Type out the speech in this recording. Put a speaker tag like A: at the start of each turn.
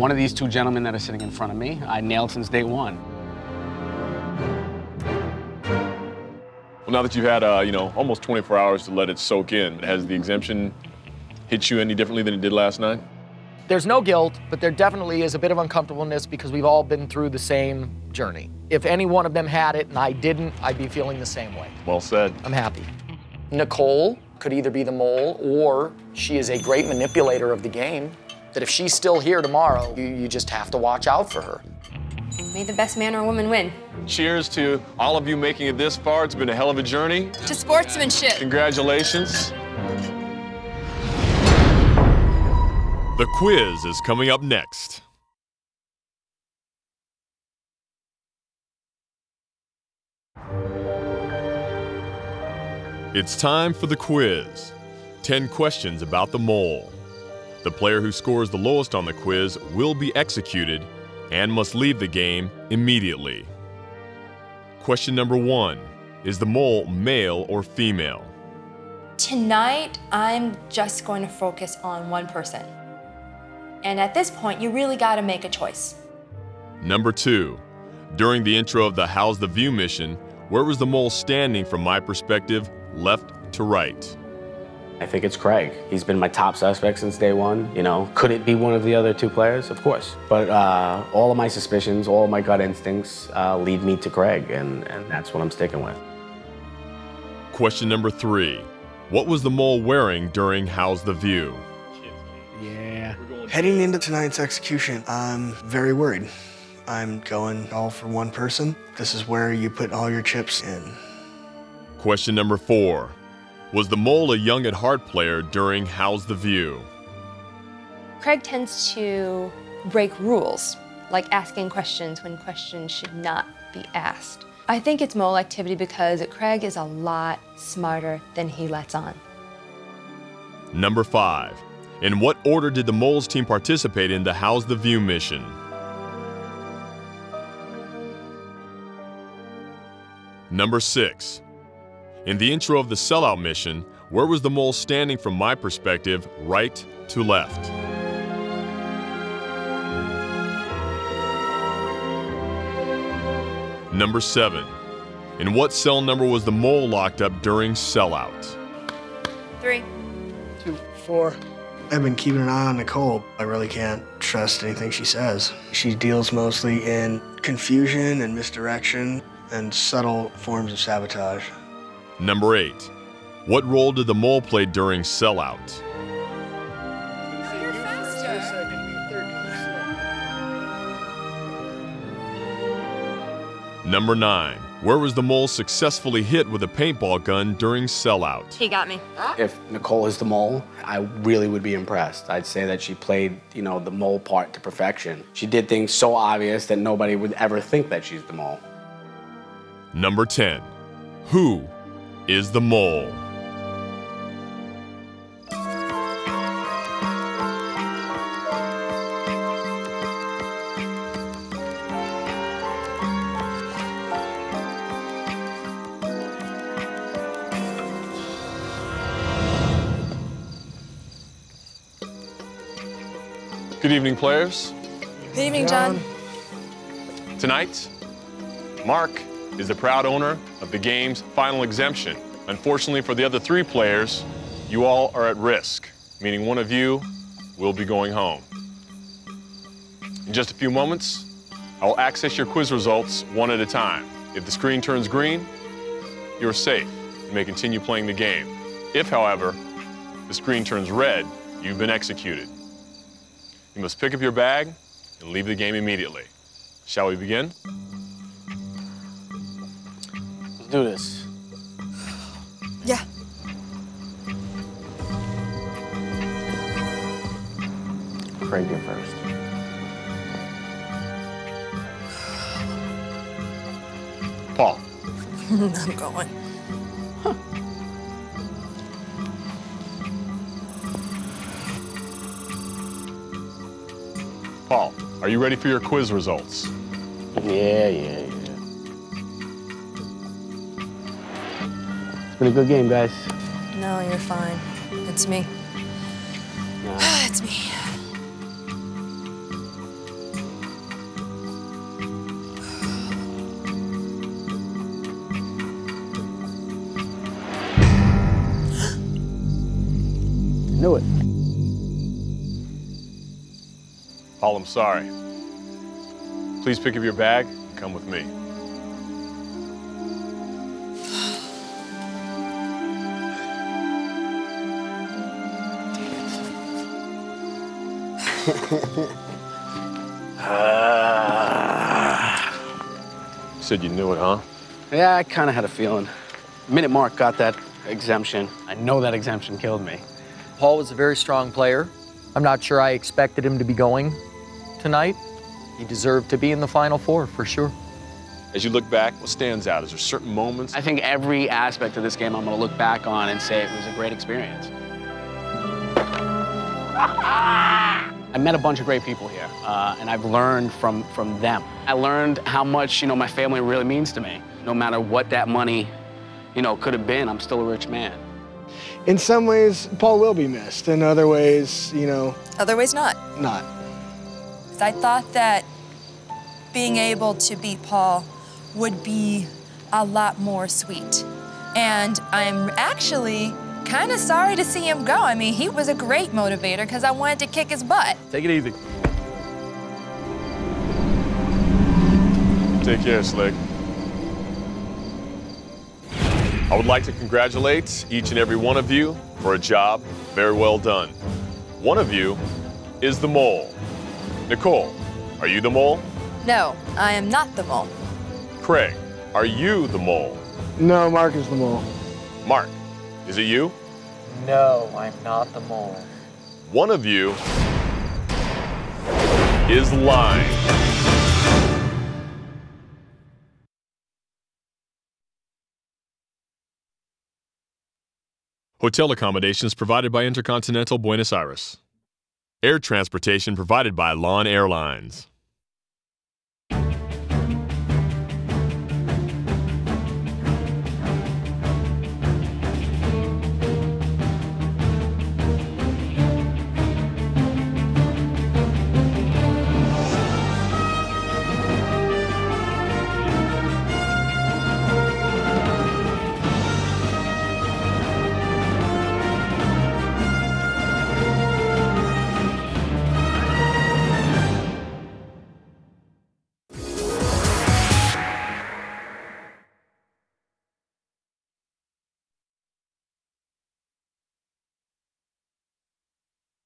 A: One of these two gentlemen that are sitting in front of me, I nailed since day one.
B: Well, now that you've had, uh, you know, almost 24 hours to let it soak in, has the exemption hit you any differently than it did last night?
C: There's no guilt, but there definitely is a bit of uncomfortableness because we've all been through the same journey. If any one of them had it and I didn't, I'd be feeling the same way.
B: Well said.
C: I'm happy. Nicole could either be the mole or she is a great manipulator of the game. That if she's still here tomorrow, you, you just have to watch out for her.
D: May the best man or woman win.
B: Cheers to all of you making it this far. It's been a hell of a journey.
D: To sportsmanship.
B: Congratulations.
E: The quiz is coming up next. It's time for the quiz. 10 questions about the mole. The player who scores the lowest on the quiz will be executed and must leave the game immediately. Question number one Is the mole male or female?
D: Tonight, I'm just going to focus on one person. And at this point, you really got to make a choice.
E: Number two, during the intro of the How's the View mission, where was the mole standing from my perspective, left to right?
A: I think it's Craig. He's been my top suspect since day one. You know, could it be one of the other two players? Of course. But uh, all of my suspicions, all of my gut instincts uh, lead me to Craig, and, and that's what I'm sticking with.
E: Question number three What was the mole wearing during How's the View?
A: Yeah.
F: Heading into tonight's execution, I'm very worried. I'm going all for one person. This is where you put all your chips in.
E: Question number four Was the mole a young at heart player during How's the View?
D: Craig tends to break rules, like asking questions when questions should not be asked. I think it's mole activity because Craig is a lot smarter than he lets on.
E: Number five In what order did the moles team participate in the How's the View mission? Number six In the intro of the sellout mission, where was the mole standing from my perspective, right to left? Number seven. In what cell number was the mole locked up during sellout?
D: Three.
F: Two, four. I've been keeping an eye on Nicole. I really can't trust anything she says. She deals mostly in confusion and misdirection and subtle forms of sabotage.
E: Number eight. What role did the mole play during sellout? Number nine. Where was the mole successfully hit with a paintball gun during sellout?
D: He got me.
A: If Nicole is the mole, I really would be impressed. I'd say that she played, you know, the mole part to perfection. She did things so obvious that nobody would ever think that she's the mole.
E: Number 10. Who is the mole?
B: Good evening, players.
D: Good evening, Jon.
B: Tonight, Mark is the proud owner of the game's final exemption. Unfortunately for the other three players, you all are at risk, meaning one of you will be going home. In just a few moments, I will access your quiz results one at a time. If the screen turns green, you're safe. and may continue playing the game. If, however, the screen turns red, you've been executed. You must pick up your bag and leave the game immediately. Shall we begin?
A: Let's do this.
D: Yeah.
A: Craig, you're first.
B: Paul.
D: I'm going.
B: Paul, are you ready for your quiz results?
A: Yeah, yeah, Pretty good game, guys.
D: No, you're fine. It's me. It's me.
G: knew it.
E: Paul, I'm sorry. Please pick up your bag and come with me. Said you knew it, huh?
A: Yeah, I kind of had a feeling. The minute Mark got that exemption, I know that exemption killed me.
C: Paul was a very strong player. I'm not sure I expected him to be going tonight. He deserved to be in the Final Four for sure.
E: As you look back, what stands out? Is there certain moments?
A: I think every aspect of this game I'm going to look back on and say it was a great experience. I met a bunch of great people here, uh, and I've learned from, from them. I learned how much, you know, my family really means to me. No matter what that money, you know, could have been, I'm still a rich man.
F: In some ways, Paul will be missed. In other ways, you know,
D: Other ways not.
F: not.
D: 'Cause I thought that being able to beat Paul would be a lot more sweet. And I'm actually kind of sorry to see him go. I mean, he was a great motivator because I wanted to kick his butt.
C: Take it easy.
E: Take care, Slick. I would like to congratulate each and every one of you for a job very well done. One of you is the mole. Nicole, are you the mole?
D: No, I am not the mole.
E: Craig, are you the mole?
F: No, Mark is the mole.
E: Mark, is it you?
C: No, I'm not the mole.
E: One of you is lying.
H: Hotel accommodations provided by Intercontinental Buenos Aires. Air transportation provided by LAN Airlines.